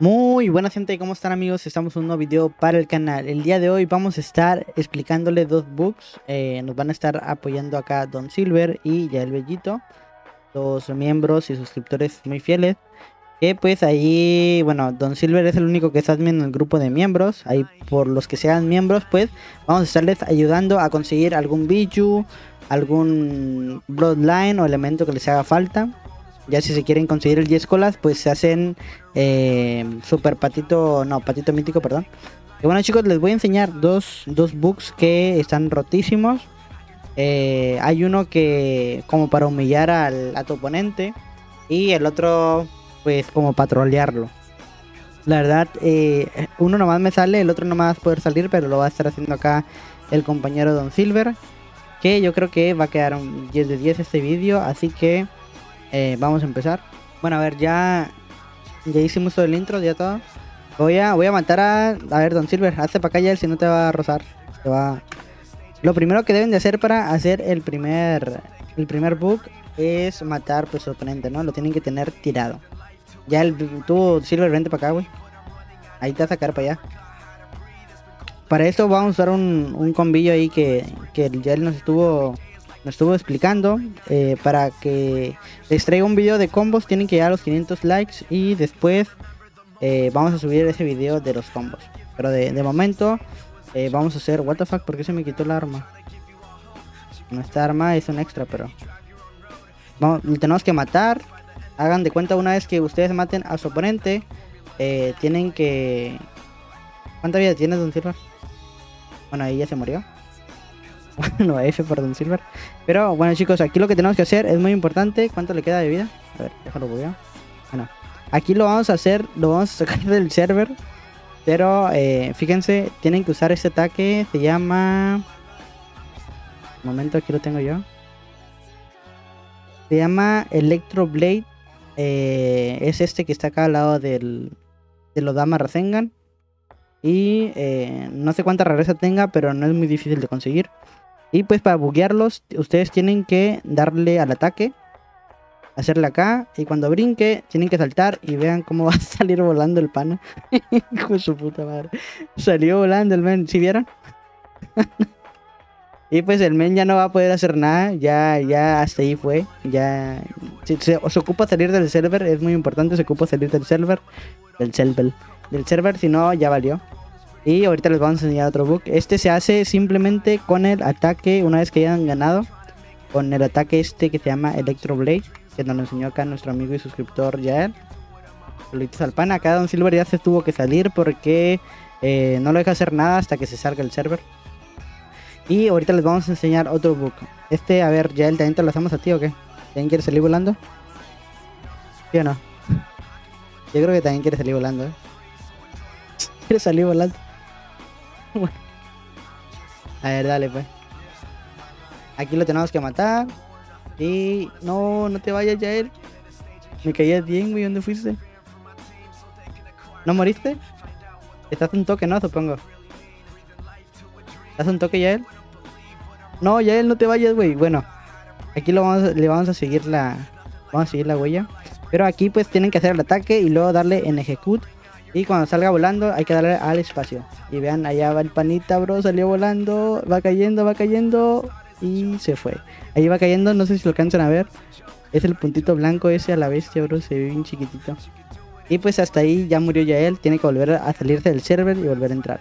Muy buena gente, ¿cómo están amigos? Estamos en un nuevo video para el canal. El día de hoy vamos a estar explicándole dos books. Eh, nos van a estar apoyando acá Don Silver y ya el Bellito. Dos miembros y suscriptores muy fieles. Que pues ahí, bueno, Don Silver es el único que está admin en el grupo de miembros. Ahí por los que sean miembros, pues vamos a estarles ayudando a conseguir algún Biju, algún Bloodline o elemento que les haga falta. Ya si se quieren conseguir el 10 colas, pues se hacen eh, super patito, no, patito mítico, perdón. Y bueno chicos, les voy a enseñar dos, dos books que están rotísimos. Eh, hay uno que como para humillar al, a tu oponente y el otro pues como para trolearlo. La verdad, eh, uno nomás me sale, el otro no va a poder salir, pero lo va a estar haciendo acá el compañero Don Silver. Que yo creo que va a quedar un 10 de 10 este vídeo, así que... Eh, vamos a empezar. Bueno, a ver, ya ya hicimos todo el intro, ya todo. Voy a, voy a matar a... A ver, Don Silver, hazte para acá ya, si no te va a rozar. Te va... Lo primero que deben de hacer para hacer el primer... El primer bug es matar pues su oponente, ¿no? Lo tienen que tener tirado. Ya el... Tú, Silver, vente para acá, güey. Ahí te vas a sacar para allá. Para esto vamos a usar un, un combillo ahí que, que ya él nos estuvo nos estuvo explicando eh, para que les traiga un video de combos tienen que llegar a los 500 likes y después eh, vamos a subir ese video de los combos pero de, de momento eh, vamos a hacer what the fuck ¿por qué se me quitó el arma? no esta arma es un extra pero tenemos que matar hagan de cuenta una vez que ustedes maten a su oponente eh, tienen que ¿cuánta vida tienes Don Silver? bueno ahí ya se murió bueno, F por Don Silver. Pero bueno, chicos, aquí lo que tenemos que hacer es muy importante. ¿Cuánto le queda de vida? A ver, déjalo buguear. Bueno, aquí lo vamos a hacer, lo vamos a sacar del server. Pero eh, fíjense, tienen que usar este ataque. Se llama. Un momento, aquí lo tengo yo. Se llama Electro Blade. Eh, es este que está acá al lado del, de los Dama Rasengan. Y eh, no sé cuánta rareza tenga, pero no es muy difícil de conseguir. Y pues para buguearlos, ustedes tienen que darle al ataque, hacerle acá, y cuando brinque, tienen que saltar y vean cómo va a salir volando el pana. Hijo su puta madre. Salió volando el men, ¿sí vieron? y pues el men ya no va a poder hacer nada, ya, ya hasta ahí fue. Ya se, se, ocupa salir del server, es muy importante, se ocupa salir del server, del server, del server, si no, ya valió. Y ahorita les vamos a enseñar otro bug. Este se hace simplemente con el ataque, una vez que hayan ganado, con el ataque este que se llama Electro Blade, que nos lo enseñó acá nuestro amigo y suscriptor Yael. Saluditos al pan. Acá Don Silver ya se tuvo que salir porque eh, no lo deja hacer nada hasta que se salga el server. Y ahorita les vamos a enseñar otro bug. Este, a ver, Yael, ¿también te lo hacemos a ti o qué? ¿También quieres salir volando? ¿Sí o no? Yo creo que también quiere salir volando, ¿eh? Quiere salir volando. A ver, dale pues. Aquí lo tenemos que matar. Y no, no te vayas, Yael. Me caías bien, güey. ¿Dónde fuiste? ¿No moriste? Estás un toque, ¿no? Supongo. ¿Estás un toque, Yael? No, Yael, no te vayas, güey. Bueno, aquí lo vamos, le vamos a seguir la. Vamos a seguir la huella. Pero aquí pues tienen que hacer el ataque y luego darle en ejecute. Y cuando salga volando hay que darle al espacio. Y vean, allá va el panita, bro. Salió volando. Va cayendo, va cayendo. Y se fue. Ahí va cayendo, no sé si lo alcanzan a ver. Es el puntito blanco ese a la bestia, bro. Se ve bien chiquitito. Y pues hasta ahí ya murió ya él. Tiene que volver a salirse del server y volver a entrar.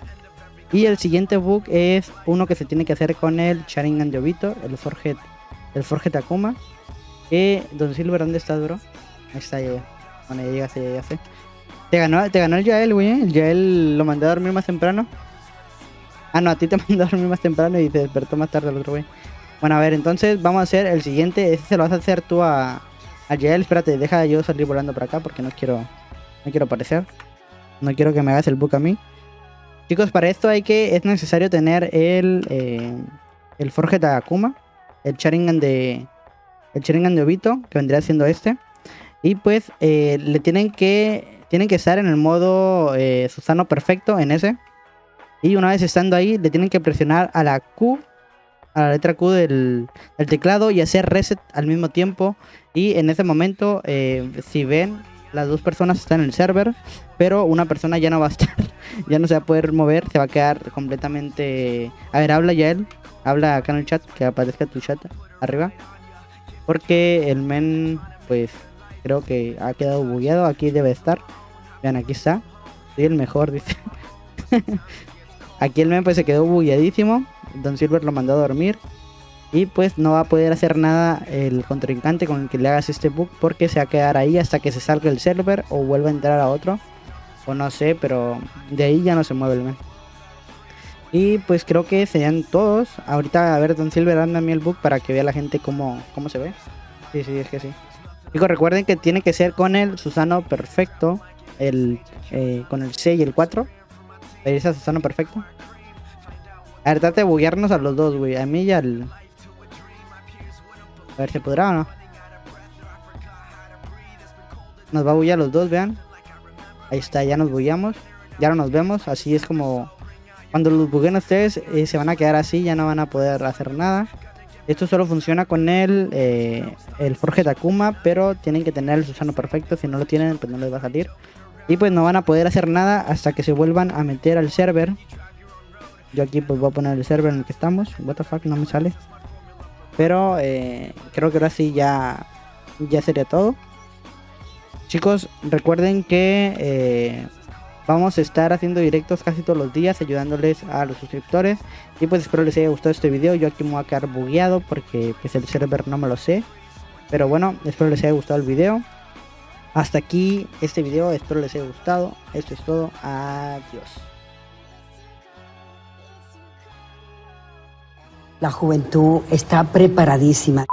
Y el siguiente bug es uno que se tiene que hacer con el Sharingan de Obito. El Forget. El Forget Akuma. Que Don Silver, ¿dónde estás, bro? Ahí está, ya. Bueno, ya llegaste, ya llegaste. Te ganó, te ganó el Yael, güey. El Yael lo mandé a dormir más temprano. Ah, no, a ti te mandó a dormir más temprano y te despertó más tarde el otro, güey. Bueno, a ver, entonces vamos a hacer el siguiente. Ese se lo vas a hacer tú a, a Yael. Espérate, deja yo salir volando por acá porque no quiero no quiero aparecer. No quiero que me hagas el book a mí. Chicos, para esto hay que es necesario tener el eh, el Forget Akuma, el Sharingan de el Sharingan de Obito, que vendría siendo este. Y pues eh, le tienen que tienen que estar en el modo eh, Susano perfecto, en ese. Y una vez estando ahí, le tienen que presionar a la Q, a la letra Q del, teclado y hacer reset al mismo tiempo. Y en ese momento, eh, si ven, las dos personas están en el server, pero una persona ya no va a estar, ya no se va a poder mover, se va a quedar completamente... A ver, habla ya él, habla acá en el chat, que aparezca tu chat arriba. Porque el men, pues, creo que ha quedado bugueado, aquí debe estar. Vean, aquí está. Soy el mejor, dice. aquí el men pues se quedó bugueadísimo. Don Silver lo mandó a dormir. Y pues no va a poder hacer nada el contrincante con el que le hagas este bug porque se va a quedar ahí hasta que se salga el server o vuelva a entrar a otro. O no sé, pero de ahí ya no se mueve el men. Y pues creo que serían todos. Ahorita a ver Don Silver anda el bug para que vea la gente cómo, cómo se ve. Sí, sí, es que sí. Chicos, recuerden que tiene que ser con el Susano perfecto. El, eh, con el C y el 4. Pedirse a Susano perfecto. A ver, trate de buguearnos a los dos, güey. A mí y al, a ver, ¿se podrá o no? Nos va a bullar los dos, vean. Ahí está, ya nos bullamos. Ya no nos vemos. Así es como... Cuando los buguen ustedes, eh, se van a quedar así. Ya no van a poder hacer nada. Esto solo funciona con el, eh, el Forge Takuma. Pero tienen que tener el Susano perfecto. Si no lo tienen, pues no les va a salir. Y pues no van a poder hacer nada hasta que se vuelvan a meter al server. Yo aquí pues voy a poner el server en el que estamos. What the fuck, no me sale. Pero eh, creo que ahora sí ya, ya sería todo. Chicos, recuerden que eh, vamos a estar haciendo directos casi todos los días ayudándoles a los suscriptores. Y pues espero les haya gustado este video. Yo aquí me voy a quedar bugueado porque pues el server no me lo sé. Pero bueno, espero les haya gustado el video. Hasta aquí este video, espero les haya gustado. Esto es todo. Adiós. La juventud está preparadísima.